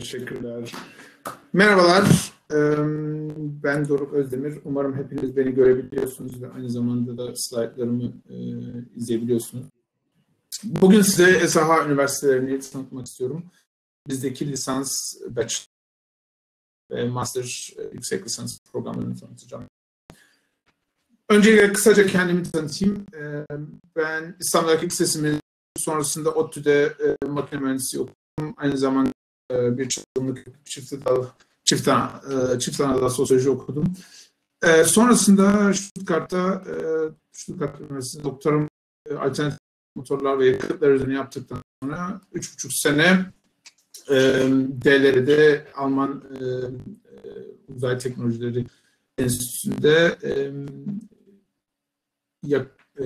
Teşekkürler. Merhabalar. Ben Doruk Özdemir. Umarım hepiniz beni görebiliyorsunuz ve aynı zamanda da slaytlarımı izleyebiliyorsunuz. Bugün size SAH Üniversitelerini tanıtmak istiyorum. Bizdeki lisans, bachelor ve master yüksek lisans programlarını tanıtacağım. Öncelikle kısaca kendimi tanıtayım. Ben İstanbul Erkek Lisesi sonrasında ODTÜ'de makine mühendisliği okudum. Aynı zamanda bir çılgınlık çift dal çift ana, çift ana sosyoloji okudum. sonrasında Stuttgart'ta Stuttgart Üniversitesi doktorum alternatif motorlar ve yakıtlar üzerine yaptıktan sonra üç buçuk sene e, DLR'de Alman e, Uzay Teknolojileri Enstitüsü'nde e, ya, e,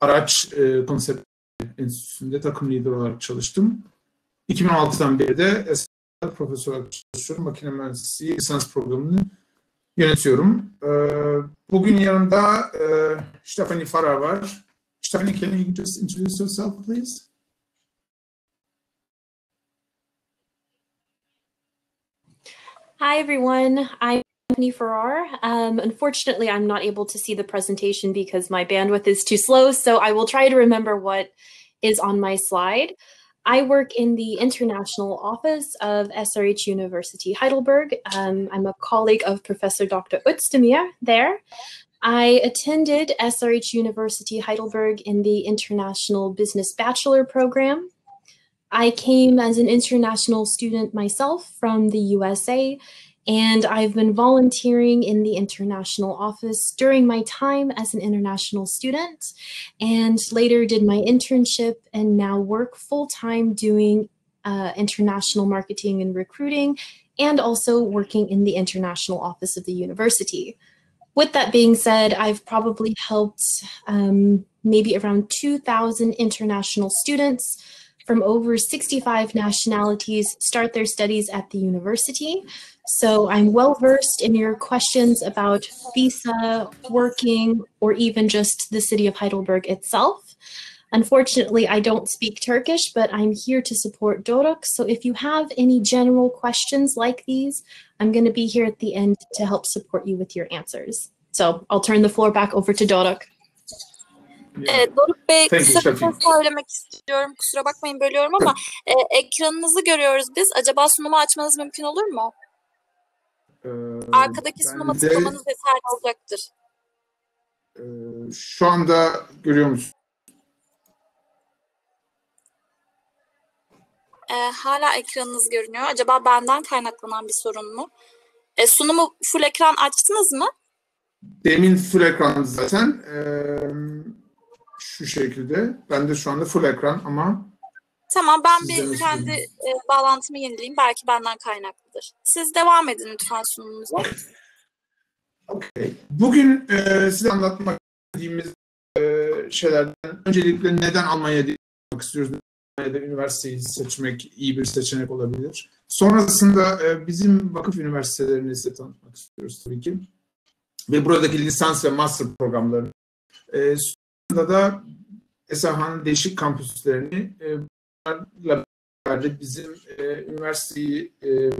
araç e, konsept enstitüsünde takım lider olarak çalıştım. 2016'dan beri de profesör olarak çalışıyorum. Makine mühendisliği lisans programını yönetiyorum. Bugün yanımda Stephanie Farah var. Stephanie, can you just introduce yourself, please? Hi, everyone. I'm Stephanie Farrar. Um, unfortunately, I'm not able to see the presentation because my bandwidth is too slow, so I will try to remember what is on my slide. I work in the international office of SRH University Heidelberg. Um, I'm a colleague of Professor Dr. Özdemir there. I attended SRH University Heidelberg in the International Business Bachelor program. I came as an international student myself from the USA, and I've been volunteering in the international office during my time as an international student, and later did my internship and now work full time doing uh, international marketing and recruiting, and also working in the international office of the university. With that being said, I've probably helped um, maybe around 2,000 international students from over 65 nationalities start their studies at the university. So I'm well versed in your questions about visa, working, or even just the city of Heidelberg itself. Unfortunately, I don't speak Turkish, but I'm here to support Doruk. So if you have any general questions like these, I'm going to be here at the end to help support you with your answers. So I'll turn the floor back over to Doruk. Evet, Doruk Bey kısa bir şey söylemek istiyorum. Kusura bakmayın bölüyorum ama e, ekranınızı görüyoruz biz. Acaba sunumu açmanız mümkün olur mu? Ee, Arkadaki sunuma de, tıklamanız yeterli olacaktır. E, şu anda görüyor musunuz? E, hala ekranınız görünüyor. Acaba benden kaynaklanan bir sorun mu? E, sunumu full ekran açtınız mı? Demin full ekran zaten. Ee, şu şekilde. Ben de şu anda full ekran ama Tamam ben bir kendi e, bağlantımı yenileyim. Belki benden kaynaklıdır. Siz devam edin lütfen sunumunuza. Okay. Bugün e, size anlatmak istediğimiz e, şeylerden öncelikle neden Almanya'ya gitmek istiyoruz? Almanya'da üniversiteyi seçmek iyi bir seçenek olabilir. Sonrasında e, bizim vakıf üniversitelerini size tanıtmak istiyoruz tabii ki ve buradaki lisans ve master programları. E, da Esahan'ın değişik kampüslerini e, beraber bizim e, üniversiteyi e,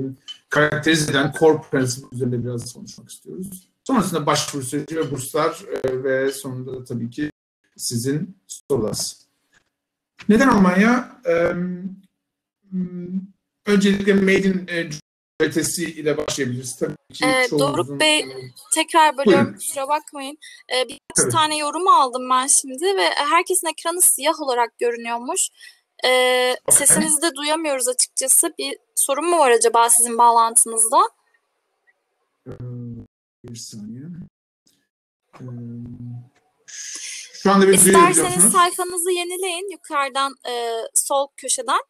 karakterize eden core principle üzerinde biraz konuşmak istiyoruz. Sonrasında başvuru süreci ve burslar ve sonunda da tabii ki sizin sorularınız. Neden Almanya? Öncelikle Made in kalitesi ile başlayabiliriz. Tabii ki ee, Doruk Bey tekrar bölüyorum Buyurun. kusura bakmayın. Ee, birkaç Tabii. tane yorum aldım ben şimdi ve herkesin ekranı siyah olarak görünüyormuş. Ee, sesinizi de duyamıyoruz açıkçası. Bir sorun mu var acaba sizin bağlantınızda? Ee, bir saniye. Ee, şu anda bir İsterseniz sayfanızı yenileyin yukarıdan e, sol köşeden.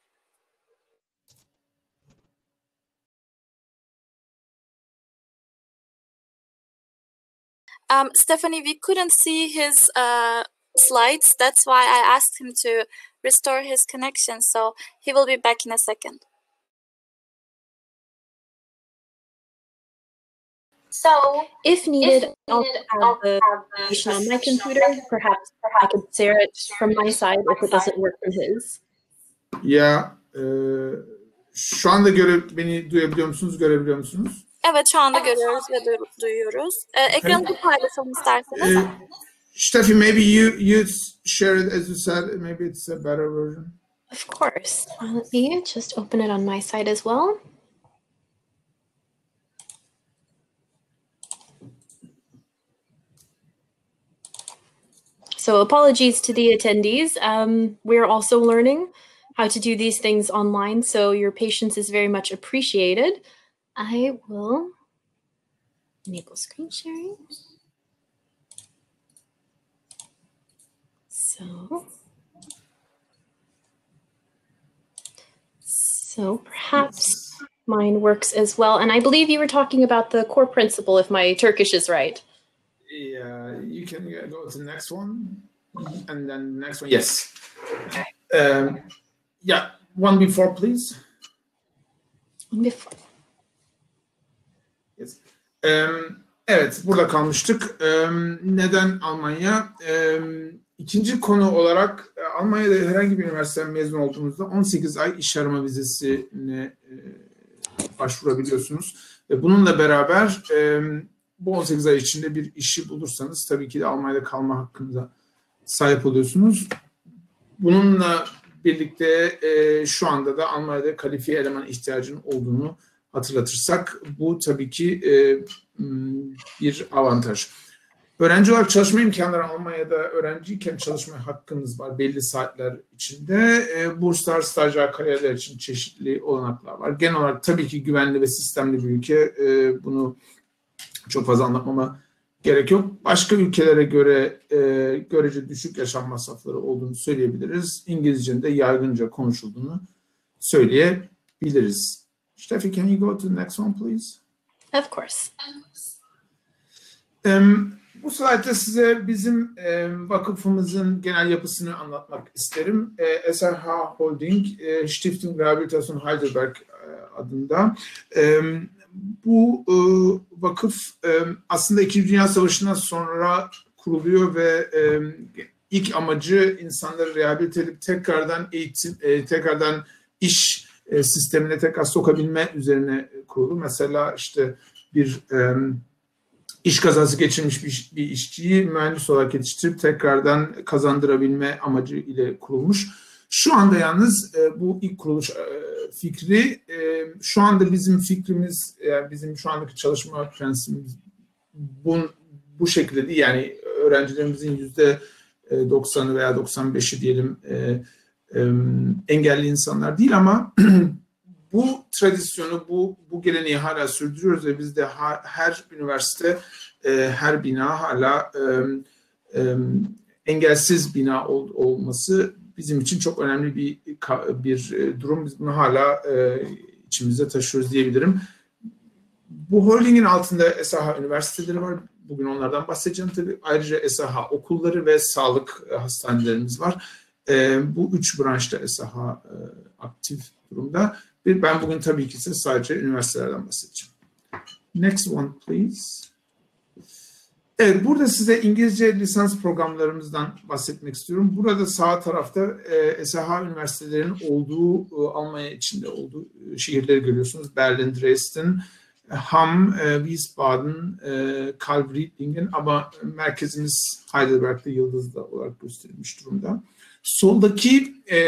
Um, Stephanie, we couldn't see his uh, slides. That's why I asked him to restore his connection. So he will be back in a second. So, if needed, if I'll have the information on my computer. Perhaps I could share it from my side if it doesn't work from his. Yeah. E, şu anda göre beni duyabiliyor musunuz, görebiliyor musunuz? Evet şu anda görüyoruz ve du- duyuyoruz. Ee, ekranı da paylaşalım isterseniz. Uh, Steffi, maybe you you share it as you said. Maybe it's a better version. Of course. Uh, let me just open it on my side as well. So apologies to the attendees. Um, we're also learning how to do these things online, so your patience is very much appreciated. I will enable screen sharing. So So perhaps mine works as well. And I believe you were talking about the core principle, if my Turkish is right. Yeah, you can go to the next one, and then the next one. Yes. Um, yeah, one before, please. One Before. Evet, burada kalmıştık. Neden Almanya? İkinci konu olarak e, Almanya'da herhangi bir üniversiteden mezun olduğunuzda 18 ay iş arama vizesine e, başvurabiliyorsunuz. Bununla beraber bu 18 ay içinde bir işi bulursanız tabii ki de Almanya'da kalma hakkında sahip oluyorsunuz. Bununla birlikte e, şu anda da Almanya'da kalifiye eleman ihtiyacının olduğunu hatırlatırsak bu tabii ki e, m, bir avantaj. Öğrenci olarak çalışma imkanları Almanya'da öğrenciyken çalışma hakkınız var belli saatler içinde. E, burslar, stajyer kariyerler için çeşitli olanaklar var. Genel olarak tabii ki güvenli ve sistemli bir ülke. E, bunu çok fazla anlatmama gerek yok. Başka ülkelere göre e, görece düşük yaşam masrafları olduğunu söyleyebiliriz. İngilizcenin de yaygınca konuşulduğunu söyleyebiliriz. Steffi, can you go to the next one please? Of course. Em, bu slaytta size bizim em, vakıfımızın genel yapısını anlatmak isterim. E, SRH Holding, e, Stiftung Rehabilitation Heidelberg e, adında. Em, bu e, vakıf em, aslında İkinci Dünya Savaşı'ndan sonra kuruluyor ve em, ilk amacı insanları rehabilite edip tekrardan eğitim, e, tekrardan iş e, sistemine tekrar sokabilme üzerine kurulu. Mesela işte bir em, iş kazası geçirmiş bir, bir işçiyi mühendis olarak yetiştirip tekrardan kazandırabilme amacı ile kurulmuş. Şu anda yalnız e, bu ilk kuruluş e, fikri e, şu anda bizim fikrimiz yani bizim şu andaki çalışma prensibimiz bu, bu şekilde değil yani öğrencilerimizin yüzde 90'ı veya 95'i diyelim e, e, engelli insanlar değil ama bu tradisyonu, bu bu geleneği hala sürdürüyoruz ve bizde her üniversite, e, her bina hala e, e, engelsiz bina ol, olması bizim için çok önemli bir bir durum. Biz bunu hala e, içimizde taşıyoruz diyebilirim. Bu holdingin altında SAH üniversiteleri var. Bugün onlardan bahsedeceğim tabii. Ayrıca SAH okulları ve sağlık hastanelerimiz var. E, bu üç branşta SAH e, aktif durumda. Ben bugün tabii ki size sadece üniversitelerden bahsedeceğim. Next one please. Evet, burada size İngilizce lisans programlarımızdan bahsetmek istiyorum. Burada sağ tarafta e, SH üniversitelerinin olduğu, e, Almanya içinde olduğu e, şehirleri görüyorsunuz. Berlin, Dresden, Hamm, e, Wiesbaden, e, Karl Riedlingen ama merkezimiz Heidelberg'de Yıldız'da olarak gösterilmiş durumda. Soldaki e,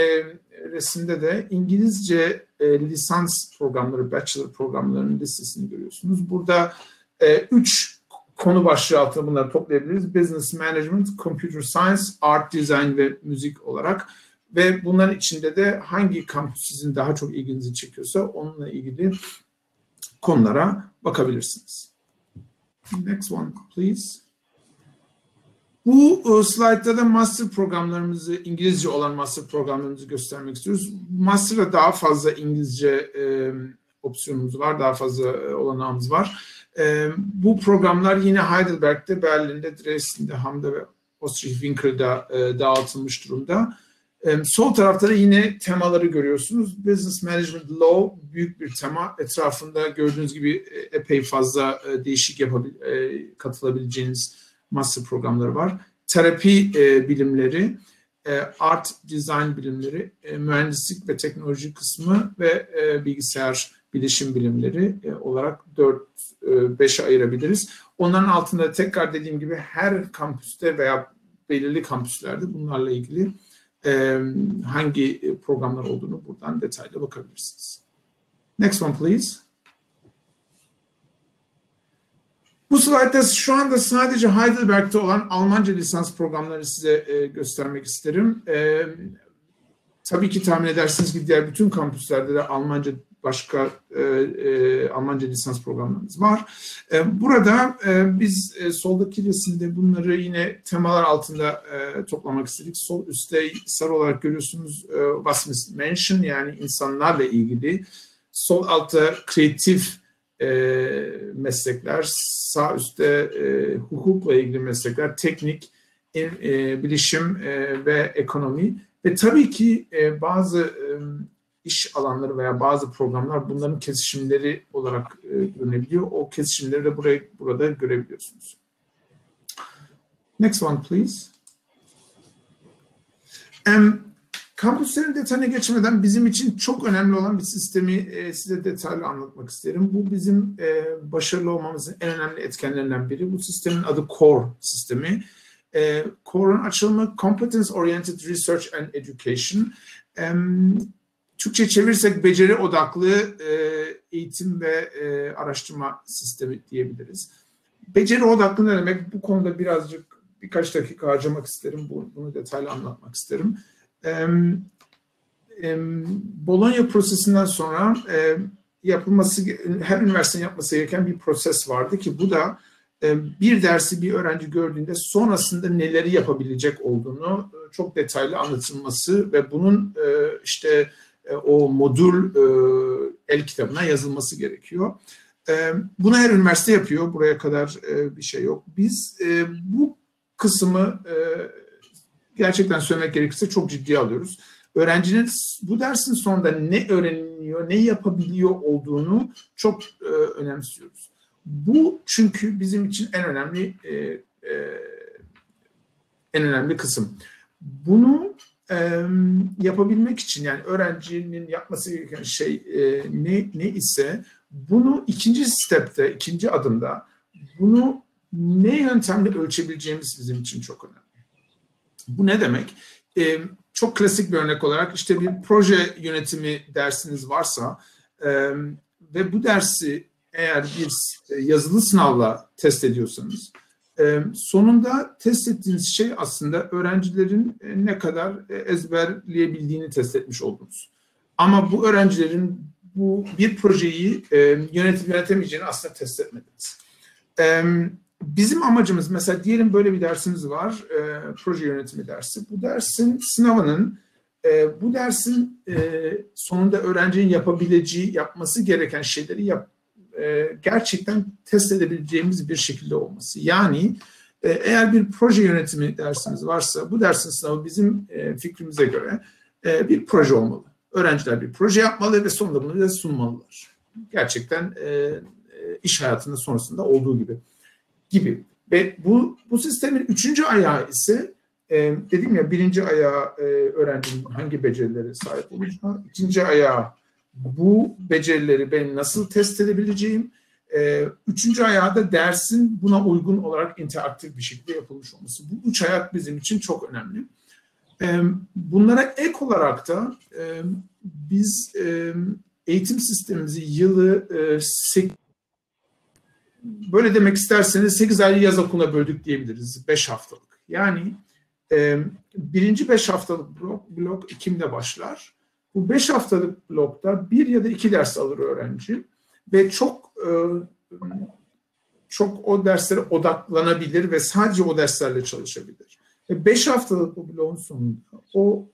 resimde de İngilizce e, lisans programları, bachelor programlarının listesini görüyorsunuz. Burada e, üç konu başlığı altında bunları toplayabiliriz. Business Management, Computer Science, Art Design ve müzik olarak. Ve bunların içinde de hangi kampüs sizin daha çok ilginizi çekiyorsa onunla ilgili konulara bakabilirsiniz. Next one please. Bu e, slaytta da master programlarımızı, İngilizce olan master programlarımızı göstermek istiyoruz. Master'da daha fazla İngilizce e, opsiyonumuz var, daha fazla e, olanağımız var. E, bu programlar yine Heidelberg'de, Berlin'de, Dresden'de, Ham'da ve Ostrich-Winkel'da e, dağıtılmış durumda. E, sol tarafta da yine temaları görüyorsunuz. Business Management Law büyük bir tema. Etrafında gördüğünüz gibi e, epey fazla e, değişik yapabil, e, katılabileceğiniz master programları var. Terapi e, bilimleri, e, art design bilimleri, e, mühendislik ve teknoloji kısmı ve e, bilgisayar bilişim bilimleri e, olarak 4-5'e ayırabiliriz. Onların altında tekrar dediğim gibi her kampüste veya belirli kampüslerde bunlarla ilgili e, hangi programlar olduğunu buradan detaylı bakabilirsiniz. Next one please. Bu slaytta şu anda sadece Heidelberg'te olan Almanca lisans programlarını size e, göstermek isterim. E, tabii ki tahmin edersiniz ki diğer bütün kampüslerde de Almanca başka e, e, Almanca lisans programlarımız var. E, burada e, biz e, soldaki resimde bunları yine temalar altında e, toplamak istedik. Sol üstte sarı olarak görüyorsunuz e, was mention yani insanlarla ilgili. Sol altta kreatif e, meslekler, sağ üstte e, hukukla ilgili meslekler, teknik, e, bilişim e, ve ekonomi ve tabii ki e, bazı e, iş alanları veya bazı programlar bunların kesişimleri olarak e, görünebiliyor. O kesişimleri de buraya, burada görebiliyorsunuz. Next one please. Um, kampüslerin detayına geçmeden bizim için çok önemli olan bir sistemi e, size detaylı anlatmak isterim. Bu bizim e, başarılı olmamızın en önemli etkenlerinden biri. Bu sistemin adı CORE sistemi. E, CORE'un açılımı Competence Oriented Research and Education. Türkçe çevirsek beceri odaklı eğitim ve araştırma sistemi diyebiliriz. Beceri odaklı ne demek? Bu konuda birazcık birkaç dakika harcamak isterim. Bunu detaylı anlatmak isterim. Bologna prosesinden sonra yapılması, her üniversitenin yapması gereken bir proses vardı ki bu da bir dersi bir öğrenci gördüğünde sonrasında neleri yapabilecek olduğunu e, çok detaylı anlatılması ve bunun e, işte e, o modül el kitabına yazılması gerekiyor. Bunu her üniversite yapıyor. Buraya kadar bir şey yok. Biz bu kısmı gerçekten söylemek gerekirse çok ciddiye alıyoruz. Öğrencinin bu dersin sonunda ne öğreniyor, ne yapabiliyor olduğunu çok önemsiyoruz. Bu çünkü bizim için en önemli en önemli kısım. Bunu e, yapabilmek için yani öğrencinin yapması gereken şey e, ne, ne ise bunu ikinci stepte, ikinci adımda bunu ne yöntemle ölçebileceğimiz bizim için çok önemli. Bu ne demek? E, çok klasik bir örnek olarak işte bir proje yönetimi dersiniz varsa e, ve bu dersi eğer bir yazılı sınavla test ediyorsanız ee, sonunda test ettiğiniz şey aslında öğrencilerin e, ne kadar e, ezberleyebildiğini test etmiş oldunuz. Ama bu öğrencilerin bu bir projeyi e, yönetip yönetemeyeceğini aslında test etmediniz. Bizim amacımız mesela diyelim böyle bir dersimiz var, proje yönetimi dersi. Bu dersin sınavının bu dersin sonunda öğrencinin yapabileceği, yapması gereken şeyleri yap, e, gerçekten test edebileceğimiz bir şekilde olması. Yani e, eğer bir proje yönetimi dersiniz varsa bu dersin sınavı bizim e, fikrimize göre e, bir proje olmalı. Öğrenciler bir proje yapmalı ve sonunda bunu da sunmalılar. Gerçekten e, e, iş hayatında sonrasında olduğu gibi gibi. Ve bu bu sistemin üçüncü ayağı ise e, dedim ya birinci ayağı e, öğrencinin hangi becerilere sahip olacağı, ikinci ayağı bu becerileri ben nasıl test edebileceğim? Ee, üçüncü ayağı da dersin buna uygun olarak interaktif bir şekilde yapılmış olması. Bu üç ayak bizim için çok önemli. Ee, bunlara ek olarak da e, biz e, eğitim sistemimizi yılı e, böyle demek isterseniz 8 aylı yaz okuluna böldük diyebiliriz. 5 haftalık. Yani e, birinci 5 haftalık blok, blok Ekim'de başlar. Bu beş haftalık blokta bir ya da iki ders alır öğrenci ve çok e, çok o derslere odaklanabilir ve sadece o derslerle çalışabilir. Ve beş haftalık bu bloğun sonunda o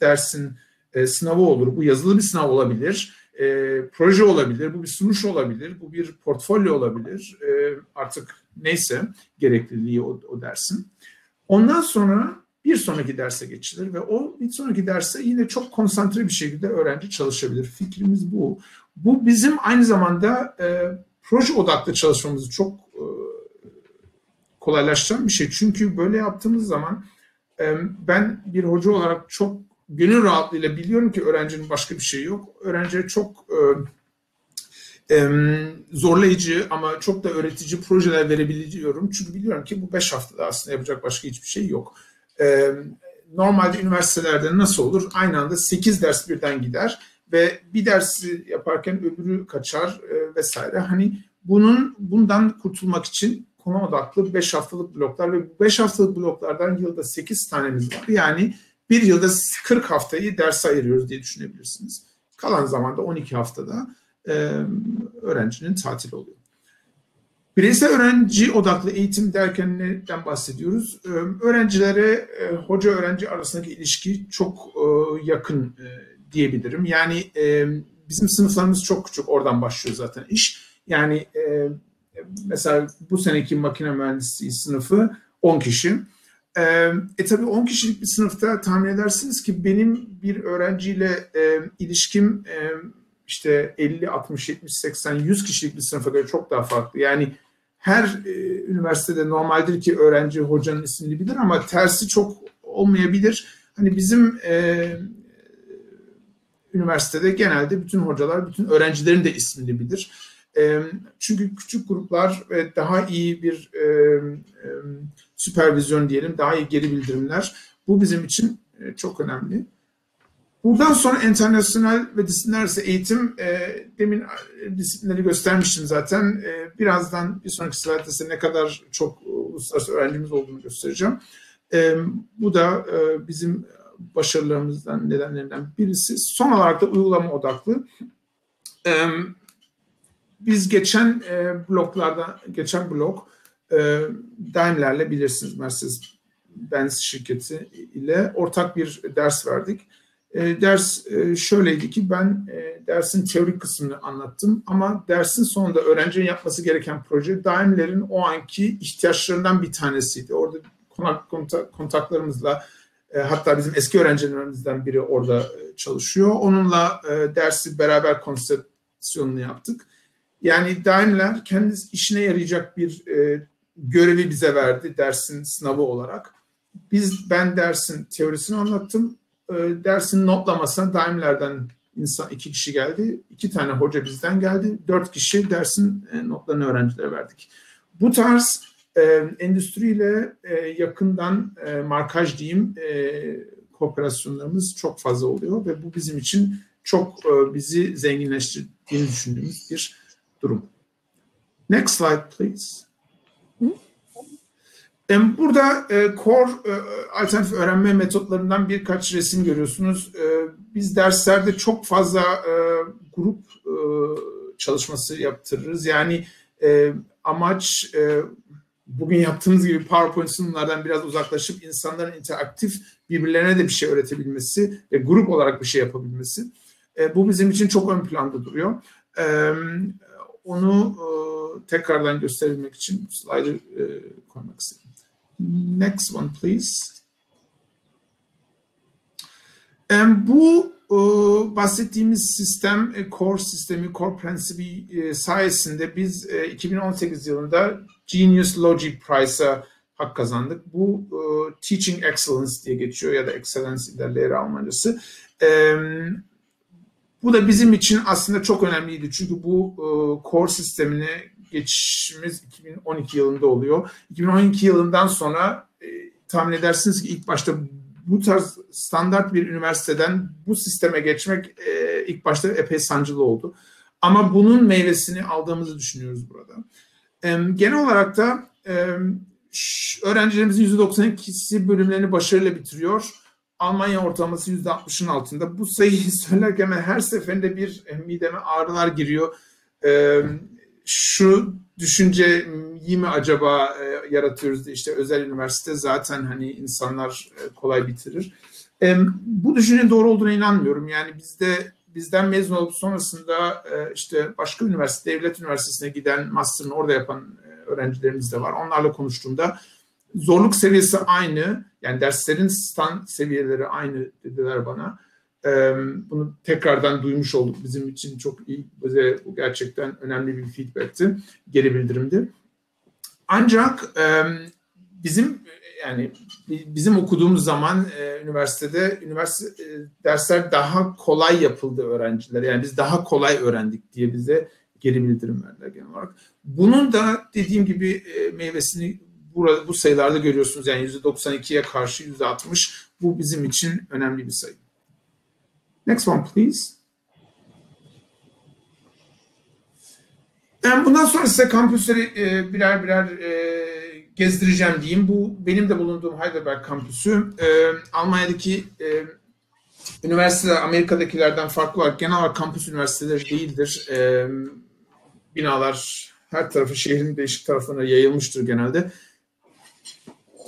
dersin e, sınavı olur. Bu yazılı bir sınav olabilir, e, proje olabilir, bu bir sunuş olabilir, bu bir portfolyo olabilir. E, artık neyse gerekliliği o, o dersin. Ondan sonra bir sonraki derse geçilir ve o bir sonraki derse yine çok konsantre bir şekilde öğrenci çalışabilir. Fikrimiz bu. Bu bizim aynı zamanda e, proje odaklı çalışmamızı çok e, kolaylaştıran bir şey. Çünkü böyle yaptığımız zaman E, ben bir hoca olarak çok gönül rahatlığıyla biliyorum ki öğrencinin başka bir şey yok. Öğrenciye çok e, e, zorlayıcı ama çok da öğretici projeler verebiliyorum. Çünkü biliyorum ki bu beş haftada aslında yapacak başka hiçbir şey yok. E, normalde üniversitelerde nasıl olur? Aynı anda 8 ders birden gider ve bir dersi yaparken öbürü kaçar e, vesaire. Hani bunun bundan kurtulmak için konu odaklı 5 haftalık bloklar ve bu 5 haftalık bloklardan yılda 8 tanemiz var. Yani bir yılda 40 haftayı ders ayırıyoruz diye düşünebilirsiniz. Kalan zamanda 12 haftada e, öğrencinin tatili oluyor. Bireysel öğrenci odaklı eğitim derken neden bahsediyoruz? E, öğrencilere e, hoca öğrenci arasındaki ilişki çok e, yakın diyebilirim. Yani bizim sınıflarımız çok küçük, oradan başlıyor zaten iş. Yani mesela bu seneki makine mühendisliği sınıfı 10 kişi. E, e tabii 10 kişilik bir sınıfta tahmin edersiniz ki benim bir öğrenciyle e, ilişkim e, işte 50, 60, 70, 80, 100 kişilik bir sınıfa göre çok daha farklı. Yani her e, üniversitede normaldir ki öğrenci hocanın ismini bilir ama tersi çok olmayabilir. Hani bizim e, üniversitede genelde bütün hocalar, bütün öğrencilerin de ismini bilir. E, çünkü küçük gruplar ve daha iyi bir e, e, süpervizyon diyelim, daha iyi geri bildirimler bu bizim için e, çok önemli. Buradan sonra internasyonel ve disiplinler eğitim, e, demin disiplinleri göstermiştim zaten. E, birazdan bir sonraki slaytta size ne kadar çok uluslararası öğrencimiz olduğunu göstereceğim. E, bu da e, bizim başarılarımızdan nedenlerinden birisi. Son olarak da uygulama odaklı. E, biz geçen e, bloklarda, geçen blok e, Daimler'le bilirsiniz Mercedes-Benz şirketi ile ortak bir ders verdik. E, ders e, şöyleydi ki ben e, dersin teorik kısmını anlattım ama dersin sonunda öğrencinin yapması gereken proje Daimler'in o anki ihtiyaçlarından bir tanesiydi. Orada konak kontak, kontaklarımızla e, hatta bizim eski öğrencilerimizden biri orada e, çalışıyor. Onunla e, dersi beraber konsepsiyonunu yaptık. Yani Daimler kendi işine yarayacak bir e, görevi bize verdi dersin sınavı olarak. Biz ben dersin teorisini anlattım. E, dersin notlamasına Daimler'den insan iki kişi geldi. iki tane hoca bizden geldi. Dört kişi dersin e, notlarını öğrencilere verdik. Bu tarz e, endüstriyle e, yakından e, markaj diyeyim e, kooperasyonlarımız çok fazla oluyor ve bu bizim için çok e, bizi zenginleştirdiğini düşündüğümüz bir durum. Next slide please. Burada e, core e, alternatif öğrenme metotlarından birkaç resim görüyorsunuz. E, biz derslerde çok fazla e, grup e, çalışması yaptırırız. Yani e, amaç e, bugün yaptığımız gibi PowerPoint sunumlardan biraz uzaklaşıp insanların interaktif birbirlerine de bir şey öğretebilmesi ve grup olarak bir şey yapabilmesi. E, bu bizim için çok ön planda duruyor. E, onu e, tekrardan gösterebilmek için slide'ı e, koymak istedim. Next one please. E, bu e, bahsettiğimiz sistem, e, core sistemi, core prensibi e, sayesinde biz e, 2018 yılında Genius Logic Prize'a hak kazandık. Bu Teaching Excellence diye geçiyor ya da Excellence ilerleri Almancası. Bu da bizim için aslında çok önemliydi. Çünkü bu core sistemine geçişimiz 2012 yılında oluyor. 2012 yılından sonra e, tahmin edersiniz ki ilk başta bu tarz standart bir üniversiteden bu sisteme geçmek e, ilk başta epey sancılı oldu. Ama bunun meyvesini aldığımızı düşünüyoruz burada. Genel olarak da e, öğrencilerimizin %92'si bölümlerini başarıyla bitiriyor. Almanya ortalaması %60'ın altında. Bu sayıyı söylerken her seferinde bir mideme ağrılar giriyor. Şu düşünce iyi mi acaba e, yaratıyoruz işte özel üniversite zaten hani insanlar e, kolay bitirir. E, bu düşüncenin doğru olduğuna inanmıyorum. Yani bizde bizden mezun olup sonrasında e, işte başka üniversite, devlet üniversitesine giden master'ını orada yapan e, öğrencilerimiz de var. Onlarla konuştuğumda zorluk seviyesi aynı. Yani derslerin stand seviyeleri aynı dediler bana. Bunu tekrardan duymuş olduk. Bizim için çok iyi, bize gerçekten önemli bir feedbackti, geri bildirimdi. Ancak bizim yani bizim okuduğumuz zaman e, üniversitede üniversite e, dersler daha kolay yapıldı öğrenciler. Yani biz daha kolay öğrendik diye bize geri bildirim verdiler genel olarak. Bunun da dediğim gibi e, meyvesini burada bu sayılarda görüyorsunuz. Yani %92'ye karşı %60. Bu bizim için önemli bir sayı. Next one please. Ben bundan sonra size kampüsleri e, birer birer e, gezdireceğim diyeyim. Bu benim de bulunduğum Heidelberg kampüsü. E, Almanya'daki e, üniversiteler Amerika'dakilerden farklı olarak genel olarak kampüs üniversiteleri değildir. E, binalar her tarafı şehrin değişik taraflarına yayılmıştır genelde.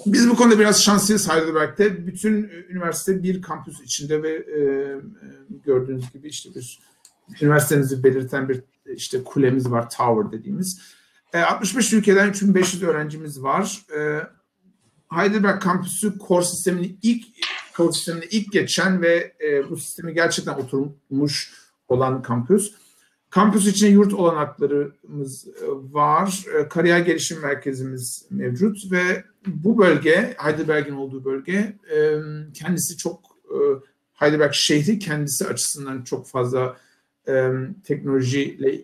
Biz bu konuda biraz şanslıyız Heidelberg'te. Bütün üniversite bir kampüs içinde ve e, gördüğünüz gibi işte bir üniversitemizi belirten bir işte kulemiz var, tower dediğimiz. E, 65 ülkeden 3500 öğrencimiz var. E, Heidelberg kampüsü core sistemini ilk core sistemini ilk geçen ve e, bu sistemi gerçekten oturmuş olan kampüs. Kampüs içinde yurt olanaklarımız e, var. E, kariyer gelişim merkezimiz mevcut ve bu bölge, Heidelberg'in olduğu bölge e, kendisi çok Heidelberg şehri kendisi açısından çok fazla teknolojiyle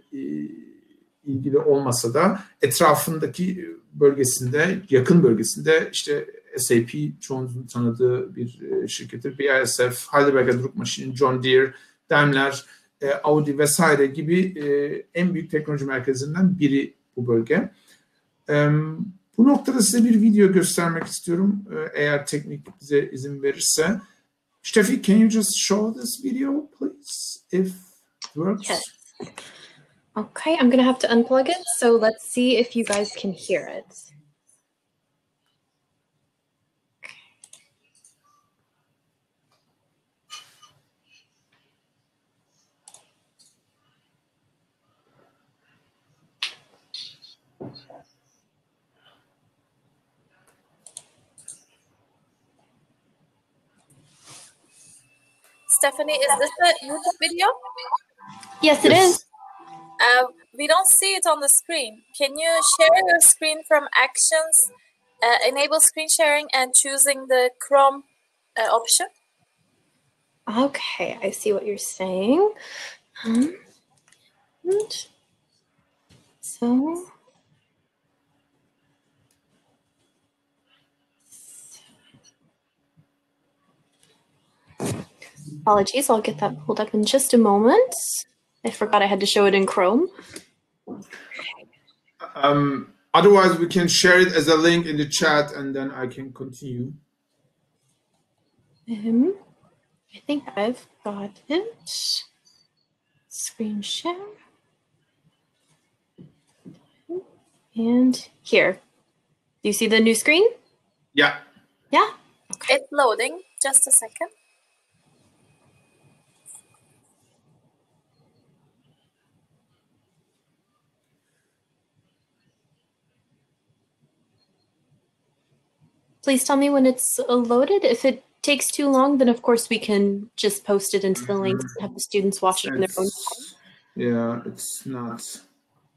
ilgili olmasa da etrafındaki bölgesinde, yakın bölgesinde işte SAP çoğunuzun tanıdığı bir şirkettir. BASF, Heidelberger Druckmaschinen, John Deere, Daimler, e, Audi vesaire gibi e, en büyük teknoloji merkezlerinden biri bu bölge. E, bu noktada size bir video göstermek istiyorum eğer teknik bize izin verirse. Steffi, can you just show this video, please, if it works? Yes. Okay, I'm going to have to unplug it, so let's see if you guys can hear it. Stephanie, is this a YouTube video? Yes, it yes. is. Uh, we don't see it on the screen. Can you share your screen from Actions, uh, enable screen sharing, and choosing the Chrome uh, option? Okay, I see what you're saying. Um, so Apologies, I'll get that pulled up in just a moment. I forgot I had to show it in Chrome. Um, otherwise, we can share it as a link in the chat and then I can continue. Um, I think I've got it. Screen share. And here. Do you see the new screen? Yeah. Yeah? Okay. It's loading. Just a second. Please tell me when it's uh, loaded. If it takes too long, then of course we can just post it into the mm-hmm. links and have the students watch it on their own. Yeah, it's not.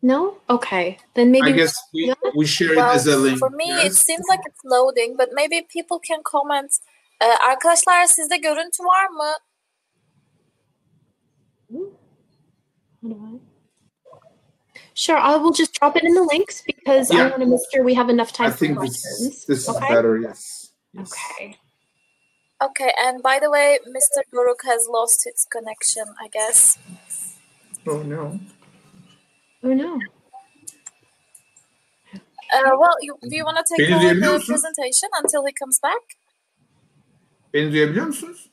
No? Okay. Then maybe I guess we, we share well, it as a link. For me yes. it seems like it's loading, but maybe people can comment. Ee, arkadaşlar sizde görüntü var mı? Hmm? Sure, I will just drop it in the links because yeah. I want to make sure we have enough time I think this, this okay? is better, yes. yes. Okay. Okay, and by the way, Mr. Guruk has lost his connection, I guess. Oh no. Oh no. Uh, well, you, do you want to take over the presentation until he comes back? Beni duyabiliyor musunuz?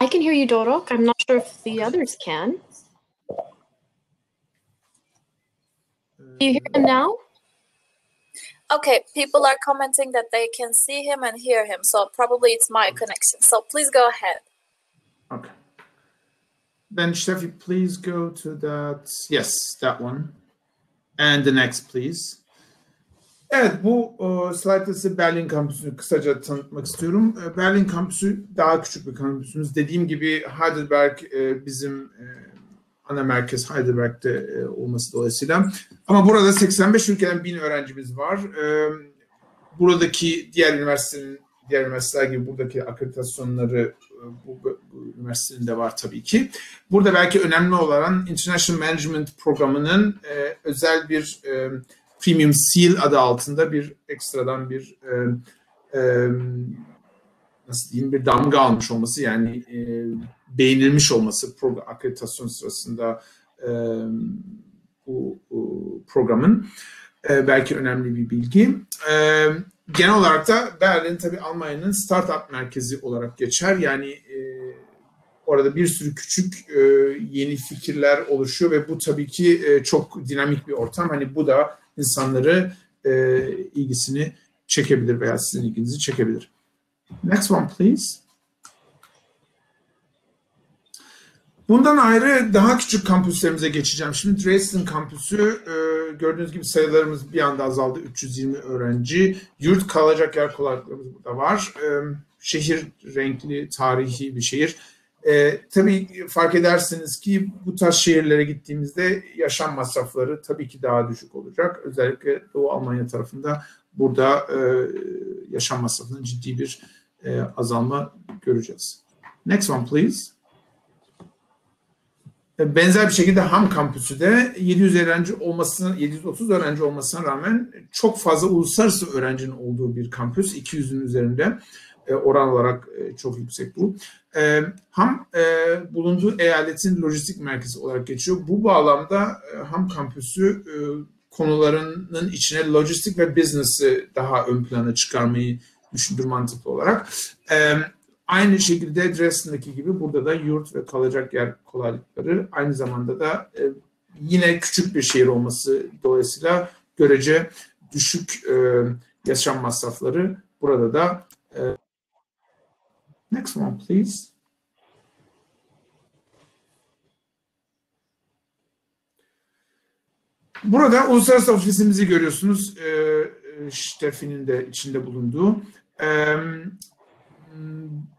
I can hear you, Dorok. I'm not sure if the others can. Do you hear him now? Okay, people are commenting that they can see him and hear him, so probably it's my connection. So please go ahead. Okay. Then Steffi, please go to that. Yes, that one. And the next, please. Evet, bu o, slaytta size Berlin kampüsünü kısaca tanıtmak istiyorum. E, Berlin kampüsü daha küçük bir kampüsümüz. Dediğim gibi Heidelberg e, bizim e, ana merkez Heidelberg'de e, olması dolayısıyla. Ama burada 85 ülkeden bin öğrencimiz var. E, buradaki diğer üniversitenin diğer üniversiteler gibi buradaki akreditasyonları e, bu, bu, bu üniversitenin de var tabii ki. Burada belki önemli olan International Management programının e, özel bir e, Premium Seal adı altında bir ekstradan bir e, e, nasıl diyeyim bir damga almış olması yani e, beğenilmiş olması akreditasyon sırasında e, bu, bu programın e, belki önemli bir bilgi. E, genel olarak da Berlin tabii Almanya'nın startup merkezi olarak geçer. Yani e, orada bir sürü küçük e, yeni fikirler oluşuyor ve bu tabii ki e, çok dinamik bir ortam. Hani bu da insanları e, ilgisini çekebilir veya sizin ilginizi çekebilir. Next one please. Bundan ayrı daha küçük kampüslerimize geçeceğim. Şimdi Dresden kampüsü e, gördüğünüz gibi sayılarımız bir anda azaldı. 320 öğrenci. Yurt kalacak yer kolaylıklarımız burada var. E, şehir renkli, tarihi bir şehir. E, tabii fark edersiniz ki bu tarz şehirlere gittiğimizde yaşam masrafları tabii ki daha düşük olacak. Özellikle Doğu Almanya tarafında burada yaşam masrafının ciddi bir azalma göreceğiz. Next one please. Benzer bir şekilde Ham kampüsü de 700 öğrenci olmasına 730 öğrenci olmasına rağmen çok fazla uluslararası öğrencinin olduğu bir kampüs. 200'ün üzerinde e, oran olarak e, çok yüksek bu. E, Ham bulunduğu eyaletin lojistik merkezi olarak geçiyor. Bu bağlamda Ham kampüsü konularının içine lojistik ve business'ı daha ön plana çıkarmayı düşündür mantıklı olarak. Aynı şekilde Dresden'deki gibi burada da yurt ve kalacak yer kolaylıkları aynı zamanda da e, yine küçük bir şehir olması dolayısıyla görece düşük e, yaşam masrafları burada da e, next one please. Burada uluslararası ofisimizi görüyorsunuz. E, Steffi'nin de içinde bulunduğu.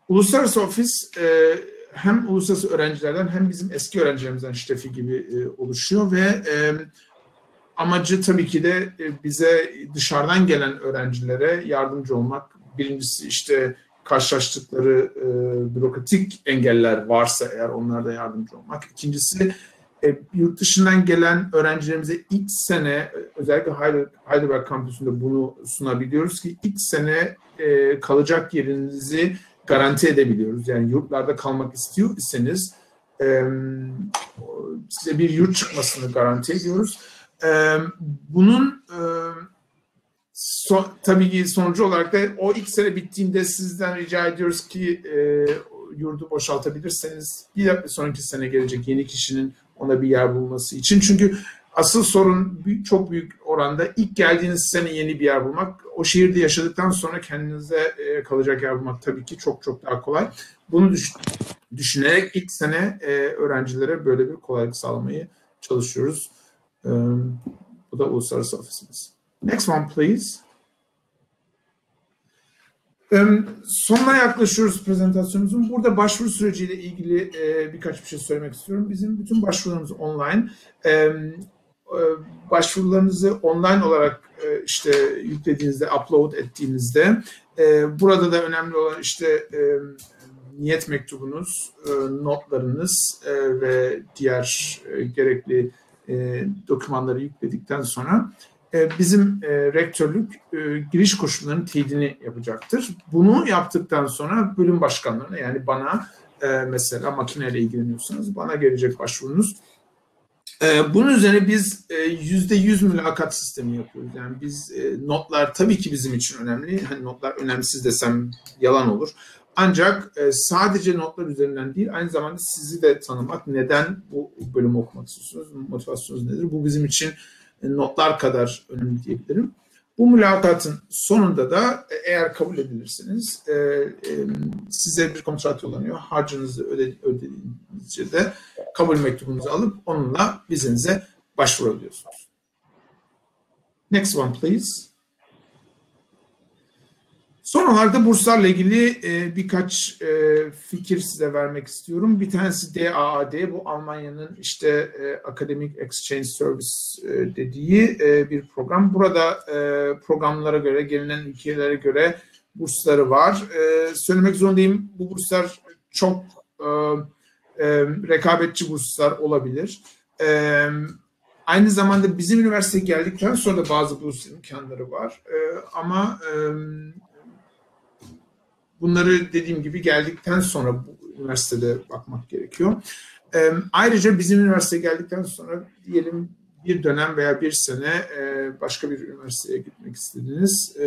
Uluslararası ofis e, hem uluslararası öğrencilerden hem bizim eski öğrencilerimizden Ştefi gibi e, oluşuyor ve e, amacı tabii ki de e, bize dışarıdan gelen öğrencilere yardımcı olmak. Birincisi işte karşılaştıkları e, bürokratik engeller varsa eğer onlara da yardımcı olmak. İkincisi e, yurt dışından gelen öğrencilerimize ilk sene özellikle Heidelberg kampüsünde bunu sunabiliyoruz ki ilk sene e, kalacak yerinizi garanti edebiliyoruz. Yani yurtlarda kalmak istiyor iseniz e, size bir yurt çıkmasını garanti ediyoruz. E, bunun e, so, tabii ki sonucu olarak da o ilk sene bittiğinde sizden rica ediyoruz ki e, yurdu boşaltabilirseniz bir sonraki sene gelecek yeni kişinin ona bir yer bulması için. Çünkü asıl sorun çok büyük oranda ilk geldiğiniz sene yeni bir yer bulmak. O şehirde yaşadıktan sonra kendinize e, kalacak yer bulmak tabii ki çok çok daha kolay. Bunu düşünerek ilk sene e, öğrencilere böyle bir kolaylık sağlamayı çalışıyoruz. E, bu da uluslararası ofisimiz. Next one please. Sonuna yaklaşıyoruz prezentasyonumuzun. Burada başvuru süreciyle ilgili birkaç bir şey söylemek istiyorum. Bizim bütün başvurularımız online. E, başvurularınızı online olarak e, işte yüklediğinizde, upload ettiğinizde e, burada da önemli olan işte niyet mektubunuz, notlarınız ve diğer gerekli dokümanları yükledikten sonra bizim rektörlük giriş koşullarının teyidini yapacaktır. Bunu yaptıktan sonra bölüm başkanlarına yani bana mesela makineyle ilgileniyorsanız bana gelecek başvurunuz ee, bunun üzerine biz e, yüzde yüz mülakat sistemi yapıyoruz. Yani biz e, notlar tabii ki bizim için önemli. Hani notlar önemsiz desem yalan olur. Ancak e, sadece notlar üzerinden değil, aynı zamanda sizi de tanımak, neden bu bölümü okumak istiyorsunuz, motivasyonunuz nedir? Bu bizim için notlar kadar önemli diyebilirim. Bu mülakatın sonunda da eğer kabul edilirseniz size bir kontrat yollanıyor. Harcınızı ödediğinizce de kabul mektubunuzu alıp onunla vizenize başvurabiliyorsunuz. Next one please. Son olarak da burslarla ilgili e, birkaç e, fikir size vermek istiyorum. Bir tanesi DAAD, bu Almanya'nın işte e, Academic Exchange Service e, dediği e, bir program. Burada e, programlara göre, gelinen ülkelere göre bursları var. E, söylemek zorundayım, bu burslar çok e, e, rekabetçi burslar olabilir. E, aynı zamanda bizim üniversiteye geldikten sonra da bazı burs imkanları var. E, ama e, bunları dediğim gibi geldikten sonra bu üniversitede bakmak gerekiyor. E, ayrıca bizim üniversiteye geldikten sonra diyelim bir dönem veya bir sene e, başka bir üniversiteye gitmek istediniz. E,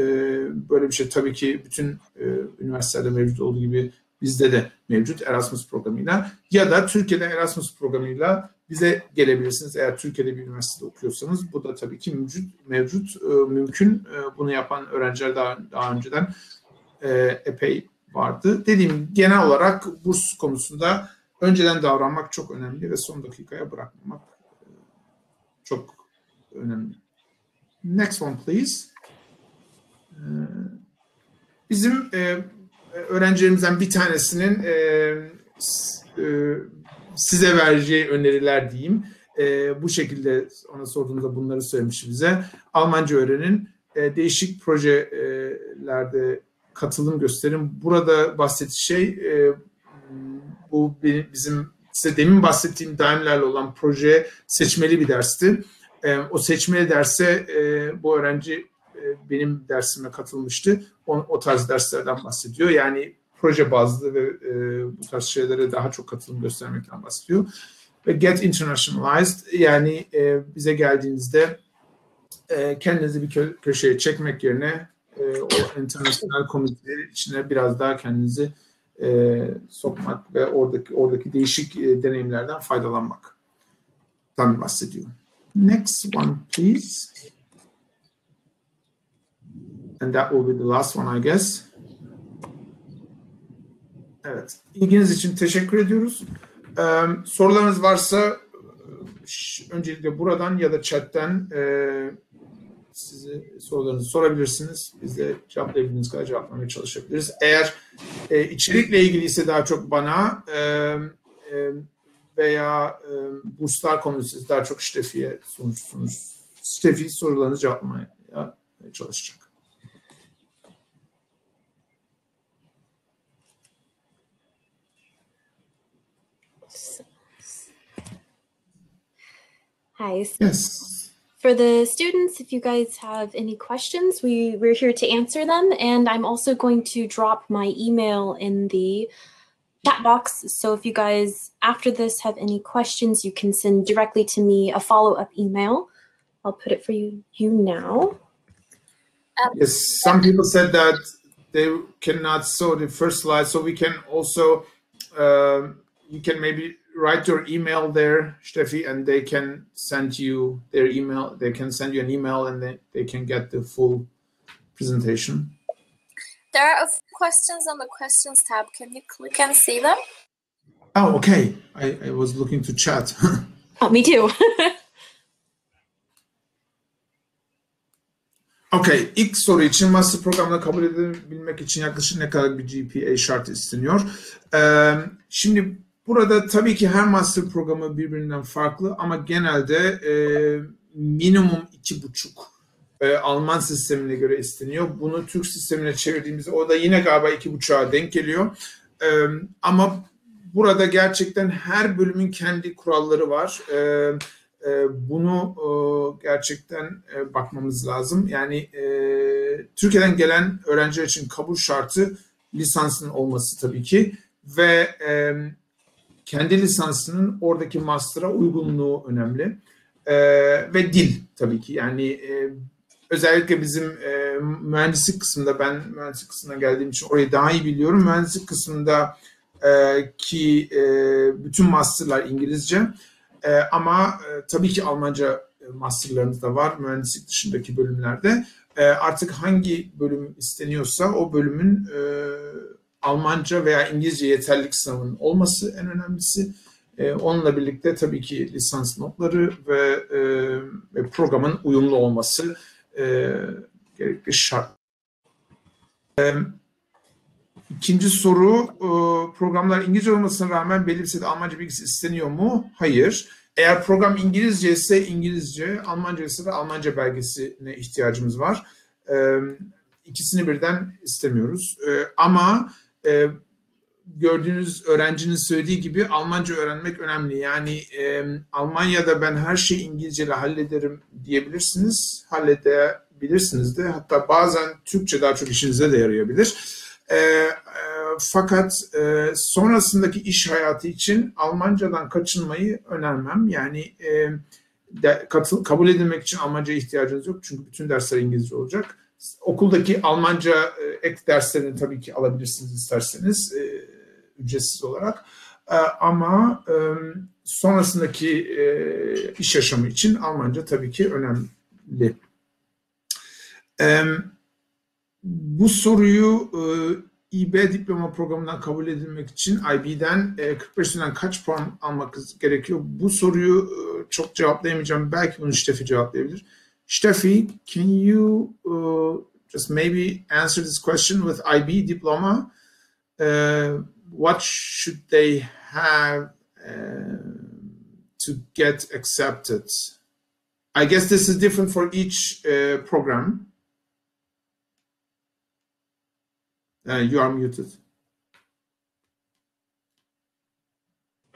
böyle bir şey tabii ki bütün e, üniversitelerde mevcut olduğu gibi bizde de mevcut Erasmus programıyla ya da Türkiye'de Erasmus programıyla bize gelebilirsiniz eğer Türkiye'de bir üniversitede okuyorsanız. Bu da tabii ki mevcut, mevcut e, mümkün. E, bunu yapan öğrenciler daha, daha önceden e, epey vardı. Dediğim genel olarak burs konusunda önceden davranmak çok önemli ve son dakikaya bırakmamak e, çok önemli. Next one please. E, bizim e, öğrencilerimizden bir tanesinin e, e, size vereceği öneriler diyeyim. E, bu şekilde ona sorduğumuzda bunları söylemiş bize. Almanca öğrenin, e, değişik projelerde katılım gösterin. Burada bahsettiği şey e, bu bizim size demin bahsettiğim daimlerle olan proje seçmeli bir dersti. E, o seçmeli derse e, bu öğrenci e, benim dersime katılmıştı. O, o tarz derslerden bahsediyor. Yani proje bazlı ve e, bu tarz şeylere daha çok katılım göstermekten bahsediyor. Ve get internationalized yani e, bize geldiğinizde e, kendinizi bir kö- köşeye çekmek yerine e, o internasyonel komüniteleri içine biraz daha kendinizi e, sokmak ve oradaki oradaki değişik e, deneyimlerden faydalanmak. Tam bahsediyor. Next one please. And that will be the last one I guess. Evet. İlginiz için teşekkür ediyoruz. Ee, sorularınız varsa öncelikle buradan ya da chatten e, size sorularınızı sorabilirsiniz. Biz de cevaplayabildiğiniz kadar cevaplamaya çalışabiliriz. Eğer e, içerikle ilgili ise daha çok bana e, e, veya e, burslar konusunda daha çok Steffi'ye sonuçsunuz. Steffi sorularınızı cevaplamaya çalışacak. Hi. Yes. For the students, if you guys have any questions, we, we're here to answer them. And I'm also going to drop my email in the chat box. So if you guys, after this, have any questions, you can send directly to me a follow-up email. I'll put it for you, you now. Yes, some people said that they cannot show the first slide, so we can also, uh, you can maybe write your email there, Steffi, and they can send you their email. They can send you an email and they, they can get the full presentation. There are a few questions on the questions tab. Can you click and see them? Oh, okay. I, I was looking to chat. Oh, me too. Okay, ilk soru için master programına kabul edebilmek için yaklaşık ne kadar bir GPA şartı isteniyor? Ee, şimdi burada tabii ki her master programı birbirinden farklı ama genelde e, minimum iki buçuk e, Alman sistemine göre isteniyor. Bunu Türk sistemine çevirdiğimizde o da yine galiba iki buçuğa denk geliyor. E, ama burada gerçekten her bölümün kendi kuralları var. E, e, bunu e, gerçekten e, bakmamız lazım. Yani e, Türkiye'den gelen öğrenciler için kabul şartı lisansın olması tabii ki ve e, kendi lisansının oradaki master'a uygunluğu önemli e, ve dil tabii ki yani e, özellikle bizim e, mühendislik kısmında ben mühendislik kısmına geldiğim için orayı daha iyi biliyorum. Mühendislik kısmında e, ki e, bütün masterlar İngilizce e, ama e, tabii ki Almanca masterlarımız da var mühendislik dışındaki bölümlerde. E, artık hangi bölüm isteniyorsa o bölümün e, Almanca veya İngilizce yeterlilik sınavının olması en önemlisi. E, onunla birlikte tabii ki lisans notları ve, e, programın uyumlu olması e, gerekli şart. İkinci soru, programlar İngilizce olmasına rağmen belli bir Almanca bilgisi isteniyor mu? Hayır. Eğer program İngilizce ise İngilizce, Almanca ise de Almanca belgesine ihtiyacımız var. İkisini birden istemiyoruz. Ama gördüğünüz öğrencinin söylediği gibi Almanca öğrenmek önemli. Yani Almanya'da ben her şeyi İngilizce ile hallederim diyebilirsiniz. Halledebilirsiniz de. Hatta bazen Türkçe daha çok işinize de yarayabilir. E, e, fakat e, sonrasındaki iş hayatı için Almancadan kaçınmayı önermem. Yani e, de, katıl, kabul edilmek için Almanca ihtiyacınız yok. Çünkü bütün dersler İngilizce olacak. Okuldaki Almanca e, ek derslerini tabii ki alabilirsiniz isterseniz e, ücretsiz olarak. E, ama sonrasındaki iş yaşamı için Almanca tabii ki önemli. Bu soruyu e, İB diploma programından kabul edilmek için IB'den e, 45 üstünden kaç puan almak gerekiyor? Bu soruyu çok cevaplayamayacağım. Belki bunu Steffi cevaplayabilir. Steffi, can you uh, just maybe answer this question with IB diploma? Uh, what should they have uh, to get accepted? I guess this is different for each uh, program. Uh, you are muted.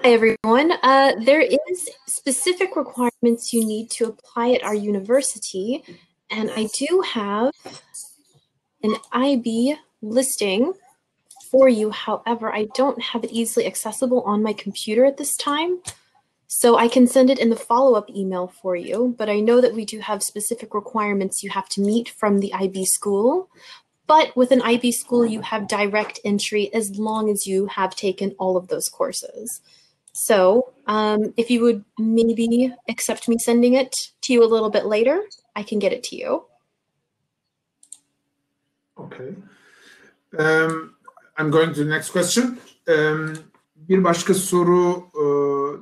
Hi, everyone. Uh, there is specific requirements you need to apply at our university, and I do have an IB listing for you. However, I don't have it easily accessible on my computer at this time, so I can send it in the follow-up email for you, but I know that we do have specific requirements you have to meet from the IB school, but with an IB school, you have direct entry as long as you have taken all of those courses. So um, if you would maybe accept me sending it to you a little bit later, I can get it to you. Okay. Um, I'm going to the next question. Um, bir başka soru e,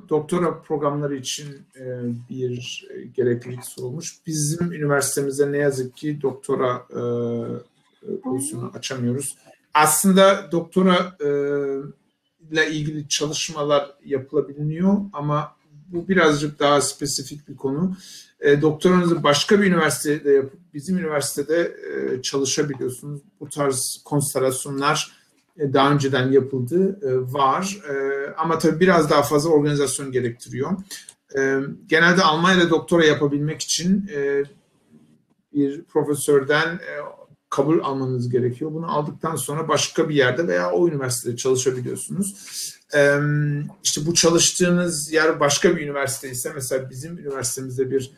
doktora programları için e, bir gereklilik sorulmuş. Bizim üniversitemizde ne yazık ki doktora e, pozisyonu açamıyoruz. Aslında doktora e, ile ilgili çalışmalar yapılabiliyor ama bu birazcık daha spesifik bir konu. E, doktoranızı başka bir üniversitede yapıp bizim üniversitede e, çalışabiliyorsunuz. Bu tarz konstelasyonlar e, daha önceden yapıldı, e, var. E, ama tabii biraz daha fazla organizasyon gerektiriyor. E, genelde Almanya'da doktora yapabilmek için e, bir profesörden e, kabul almanız gerekiyor. Bunu aldıktan sonra başka bir yerde veya o üniversitede çalışabiliyorsunuz. Ee, işte bu çalıştığınız yer başka bir üniversite ise mesela bizim üniversitemizde bir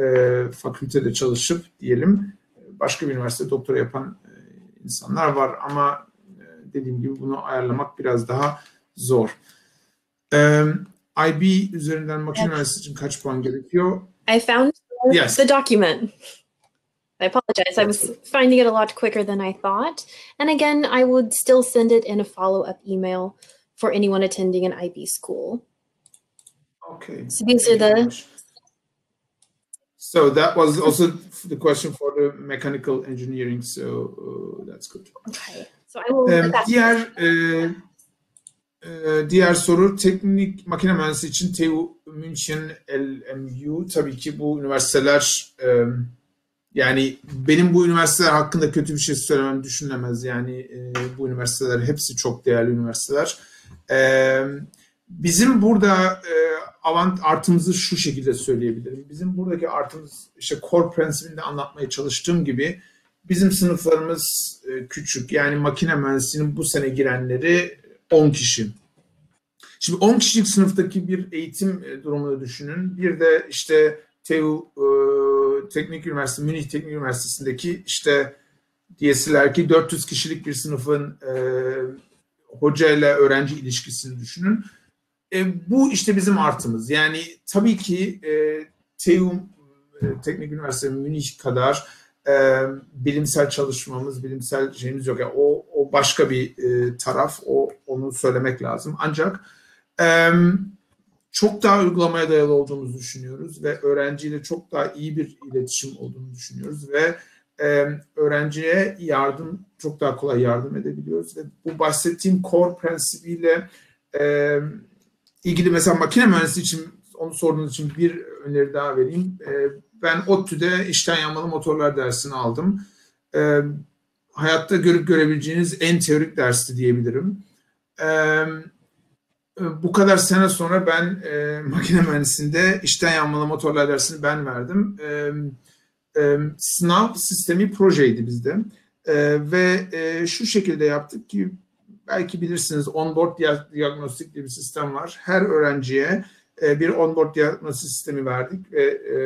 e, fakültede çalışıp diyelim başka bir üniversitede doktora yapan e, insanlar var ama e, dediğim gibi bunu ayarlamak biraz daha zor. Ee, IB üzerinden makine mühendisliği için kaç puan gerekiyor? I found yes. the document. I apologize. I was finding it a lot quicker than I thought. And again, I would still send it in a follow up email for anyone attending an IB school. Okay. So these are the. So that was also the question for the mechanical engineering. So uh, that's good. Okay. So I will. Um, diğer e, e, diğer soru teknik makine mühendisliği için TU München LMU tabii ki bu üniversiteler e, yani benim bu üniversiteler hakkında kötü bir şey söylemem düşünülemez. Yani e, bu üniversiteler hepsi çok değerli üniversiteler. E, bizim burada e, avant artımızı şu şekilde söyleyebilirim. Bizim buradaki artımız işte core prensibinde anlatmaya çalıştığım gibi bizim sınıflarımız e, küçük. Yani makine mühendisliğinin bu sene girenleri 10 kişi. Şimdi 10 kişilik sınıftaki bir eğitim e, durumunu düşünün. Bir de işte TEU e, Teknik Üniversitesi, Münih Teknik Üniversitesi'ndeki işte diyeseler ki 400 kişilik bir sınıfın e, hoca ile öğrenci ilişkisini düşünün. E, bu işte bizim artımız. Yani tabii ki e, TEU e, Teknik Üniversitesi Münih kadar e, bilimsel çalışmamız, bilimsel şeyimiz yok. Yani o, o başka bir e, taraf, o onu söylemek lazım. Ancak e, çok daha uygulamaya dayalı olduğumuzu düşünüyoruz ve öğrenciyle çok daha iyi bir iletişim olduğunu düşünüyoruz ve e, öğrenciye yardım çok daha kolay yardım edebiliyoruz ve bu bahsettiğim core prensibiyle e, ilgili mesela makine mühendisi için onu sorduğunuz için bir öneri daha vereyim. E, ben ODTÜ'de işten yanmalı motorlar dersini aldım. E, hayatta görüp görebileceğiniz en teorik dersti diyebilirim. E, bu kadar sene sonra ben e, makine mühendisliğinde işten yanmalı motorlar dersini ben verdim. E, e, sınav sistemi projeydi bizde. E, ve e, şu şekilde yaptık ki belki bilirsiniz onboard diagnostik diye bir sistem var. Her öğrenciye e, bir onboard diagnostik sistemi verdik ve e,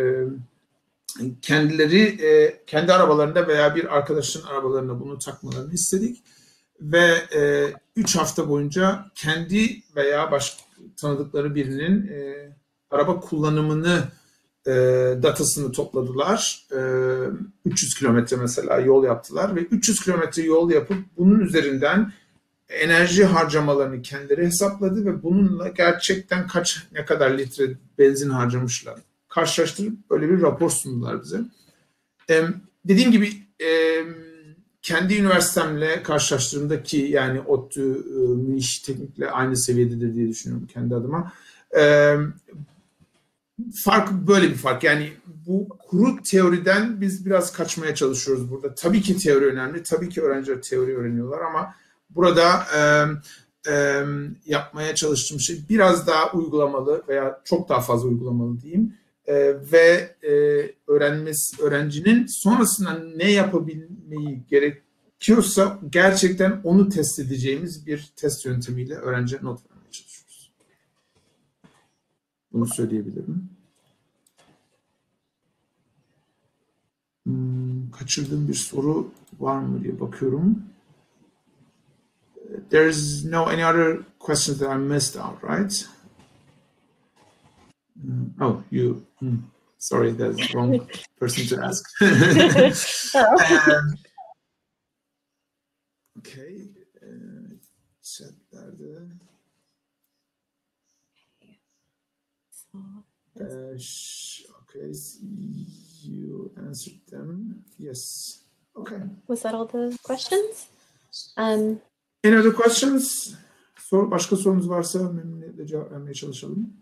kendileri e, kendi arabalarında veya bir arkadaşın arabalarına bunu takmalarını istedik ve e, üç hafta boyunca kendi veya başka tanıdıkları birinin e, araba kullanımını e, datasını topladılar. E, 300 kilometre mesela yol yaptılar ve 300 kilometre yol yapıp bunun üzerinden enerji harcamalarını kendileri hesapladı ve bununla gerçekten kaç ne kadar litre benzin harcamışlar karşılaştırıp böyle bir rapor sundular bize. E, dediğim gibi e, kendi üniversitemle karşılaştığımda ki yani ODTÜ e, Münih Teknik'le aynı seviyededir diye düşünüyorum kendi adıma. E, fark böyle bir fark. Yani bu kuru teoriden biz biraz kaçmaya çalışıyoruz burada. Tabii ki teori önemli. Tabii ki öğrenciler teori öğreniyorlar ama burada e, e, yapmaya çalıştığım şey biraz daha uygulamalı veya çok daha fazla uygulamalı diyeyim. E, ve e, öğrenmesi, öğrencinin sonrasında ne yapabilmeyi gerekiyorsa gerçekten onu test edeceğimiz bir test yöntemiyle öğrenciye not vermeye çalışıyoruz. Bunu söyleyebilirim. Hmm, kaçırdığım bir soru var mı diye bakıyorum. There's no any other questions that I missed out, right? Mm, oh, you. Mm, sorry, that's the wrong person to ask. um, okay. Uh, chatlerde. Uh, okay, you answered them. Yes. Okay. Was that all the questions? Um, Any other questions? Sor, başka sorunuz varsa memnuniyetle cevap vermeye çalışalım.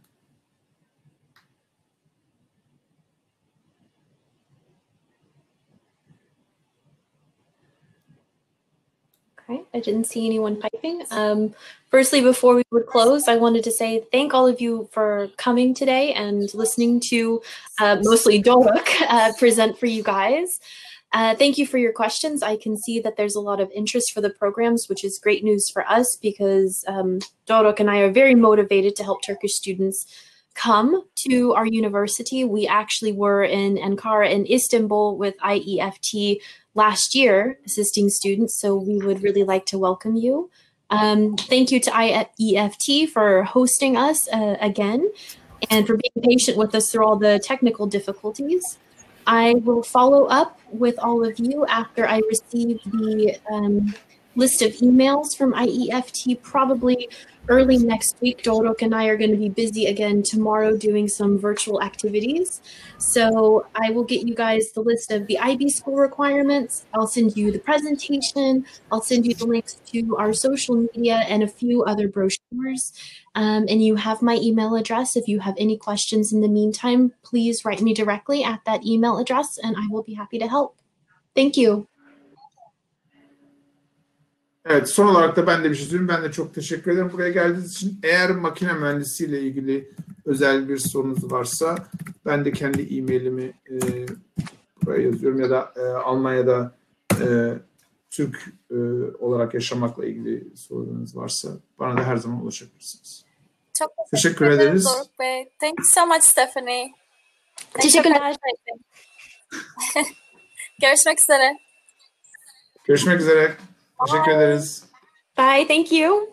Okay, I didn't see anyone piping. Um, firstly, before we would close, I wanted to say thank all of you for coming today and listening to uh, mostly Doruk uh, present for you guys. Uh, thank you for your questions. I can see that there's a lot of interest for the programs, which is great news for us because um, Doruk and I are very motivated to help Turkish students come to our university. We actually were in Ankara in Istanbul with IEFT last year assisting students, so we would really like to welcome you. Um, thank you to IEFT for hosting us uh, again and for being patient with us through all the technical difficulties. I will follow up with all of you after I receive the um, list of emails from IEFT probably early next week. Dorok and I are going to be busy again tomorrow doing some virtual activities. So I will get you guys the list of the IB school requirements. I'll send you the presentation. I'll send you the links to our social media and a few other brochures. Um, and you have my email address. If you have any questions in the meantime, please write me directly at that email address and I will be happy to help. Thank you. Evet, son olarak da ben de bir şey söyleyeyim. Ben de çok teşekkür ederim buraya geldiğiniz için. Eğer makine mühendisiyle ilgili özel bir sorunuz varsa ben de kendi e-mailimi e, buraya yazıyorum ya da e, Almanya'da e, Türk e, olarak yaşamakla ilgili sorunuz varsa bana da her zaman ulaşabilirsiniz. Çok teşekkür, Teşekkür ederim ederiz. Doruk Bey. Thank you so much Stephanie. Teşekkürler. Görüşmek üzere. Görüşmek üzere. Teşekkür ederiz. Bye. Thank you.